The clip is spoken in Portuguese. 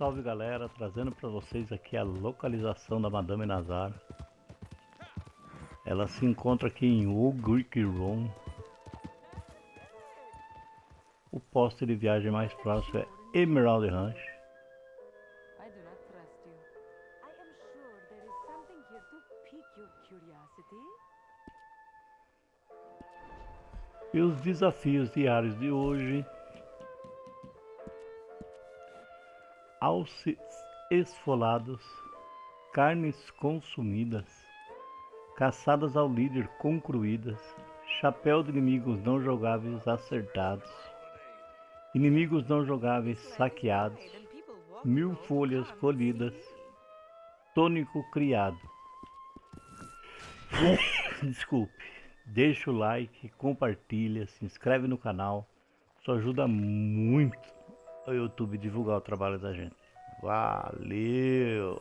salve galera, trazendo para vocês aqui a localização da Madame Nazar. Ela se encontra aqui em Ugrick Room. O posto de viagem mais próximo é Emerald Ranch. E os desafios diários de hoje. Alces esfolados, carnes consumidas, caçadas ao líder concluídas, chapéu de inimigos não jogáveis acertados, inimigos não jogáveis saqueados, mil folhas colhidas, tônico criado. Desculpe. Deixa o like, compartilha, se inscreve no canal. Isso ajuda muito o YouTube divulgar o trabalho da gente. Valeu!